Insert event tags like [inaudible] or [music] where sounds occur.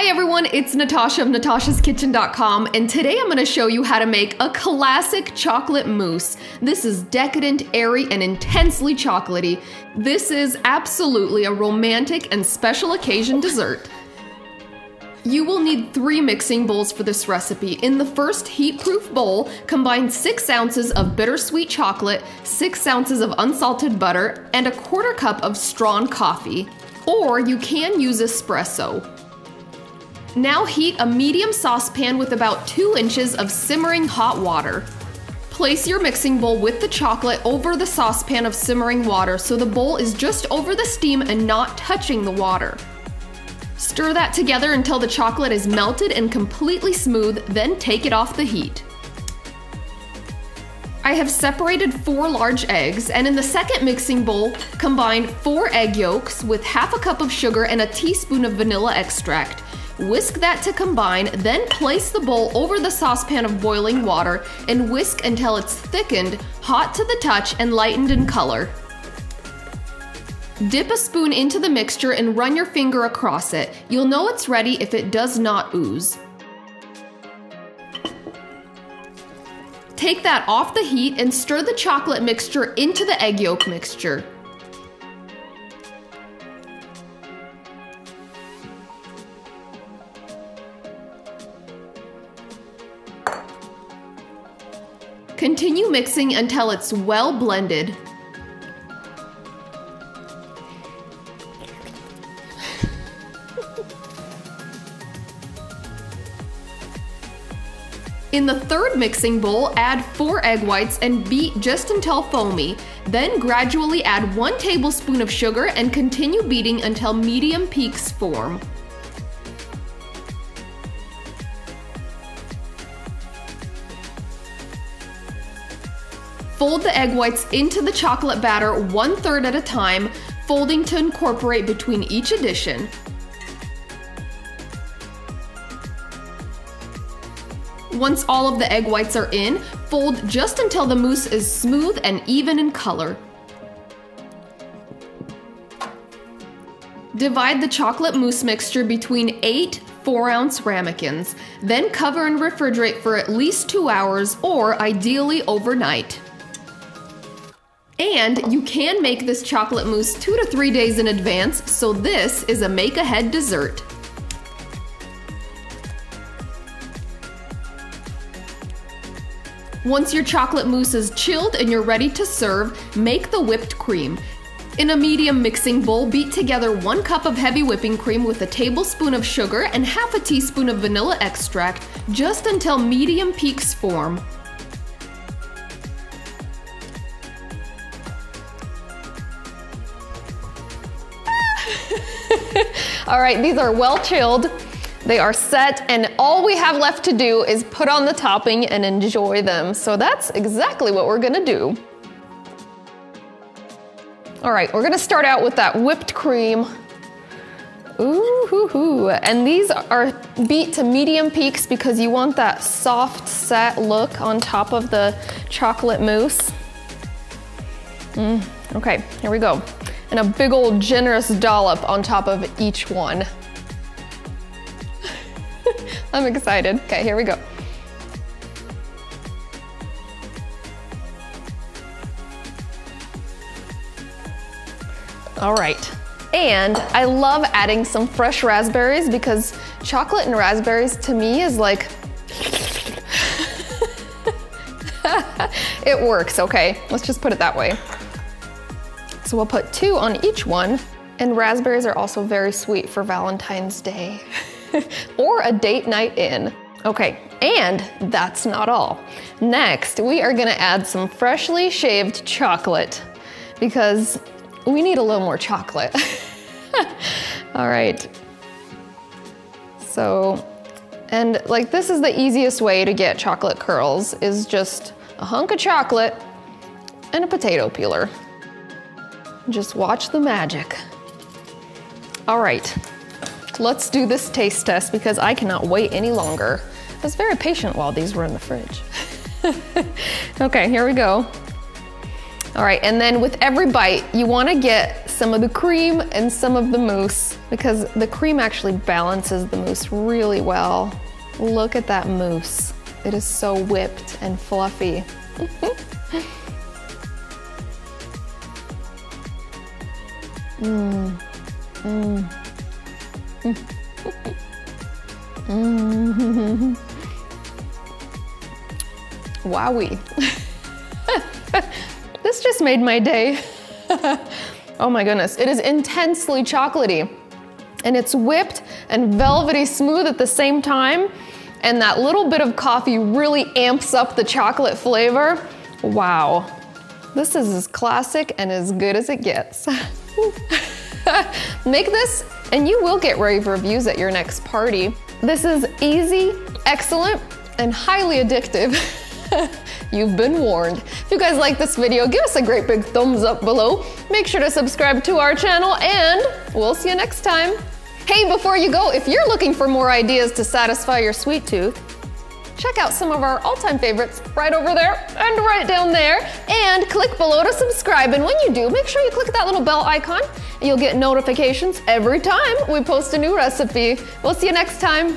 Hi everyone, it's Natasha of natashaskitchen.com and today I'm going to show you how to make a classic chocolate mousse. This is decadent, airy, and intensely chocolatey. This is absolutely a romantic and special occasion dessert. You will need three mixing bowls for this recipe. In the first heat-proof bowl, combine six ounces of bittersweet chocolate, six ounces of unsalted butter, and a quarter cup of strong coffee. Or you can use espresso. Now heat a medium saucepan with about 2 inches of simmering hot water. Place your mixing bowl with the chocolate over the saucepan of simmering water so the bowl is just over the steam and not touching the water. Stir that together until the chocolate is melted and completely smooth, then take it off the heat. I have separated four large eggs, and in the second mixing bowl, combine four egg yolks with half a cup of sugar and a teaspoon of vanilla extract. Whisk that to combine, then place the bowl over the saucepan of boiling water and whisk until it's thickened, hot to the touch, and lightened in color. Dip a spoon into the mixture and run your finger across it. You'll know it's ready if it does not ooze. Take that off the heat and stir the chocolate mixture into the egg yolk mixture. Continue mixing until it's well blended. In the third mixing bowl, add 4 egg whites and beat just until foamy. Then gradually add 1 tablespoon of sugar and continue beating until medium peaks form. Fold the egg whites into the chocolate batter one third at a time, folding to incorporate between each addition. Once all of the egg whites are in, fold just until the mousse is smooth and even in color. Divide the chocolate mousse mixture between 8 4 ounce ramekins, then cover and refrigerate for at least 2 hours or ideally overnight. And you can make this chocolate mousse two to three days in advance, so this is a make ahead dessert. Once your chocolate mousse is chilled and you're ready to serve, make the whipped cream. In a medium mixing bowl, beat together one cup of heavy whipping cream with a tablespoon of sugar and half a teaspoon of vanilla extract, just until medium peaks form. [laughs] All right, these are well chilled. They are set and all we have left to do is put on the topping and enjoy them. So that's exactly what we're gonna do. All right, we're gonna start out with that whipped cream. Ooh, hoo, hoo. And these are beat to medium peaks because you want that soft set look on top of the chocolate mousse. Mm, okay, here we go and a big old generous dollop on top of each one. [laughs] I'm excited. Okay, here we go. All right. And I love adding some fresh raspberries because chocolate and raspberries to me is like, [laughs] it works, okay? Let's just put it that way. So we'll put two on each one. And raspberries are also very sweet for Valentine's Day [laughs] or a date night in. Okay, and that's not all. Next, we are gonna add some freshly shaved chocolate because we need a little more chocolate. [laughs] all right. So, and like this is the easiest way to get chocolate curls is just a hunk of chocolate and a potato peeler. Just watch the magic. All right, let's do this taste test because I cannot wait any longer. I was very patient while these were in the fridge. [laughs] okay, here we go. All right, and then with every bite, you wanna get some of the cream and some of the mousse because the cream actually balances the mousse really well. Look at that mousse. It is so whipped and fluffy. [laughs] Mmm. Wowie. [laughs] this just made my day. [laughs] oh my goodness, it is intensely chocolatey. And it's whipped and velvety smooth at the same time. And that little bit of coffee really amps up the chocolate flavor. Wow. This is as classic and as good as it gets. [laughs] [laughs] Make this and you will get rave reviews at your next party. This is easy, excellent, and highly addictive. [laughs] You've been warned. If you guys like this video, give us a great big thumbs up below. Make sure to subscribe to our channel and we'll see you next time. Hey, before you go, if you're looking for more ideas to satisfy your sweet tooth, check out some of our all-time favorites right over there and right down there and click below to subscribe. And when you do, make sure you click that little bell icon and you'll get notifications every time we post a new recipe. We'll see you next time.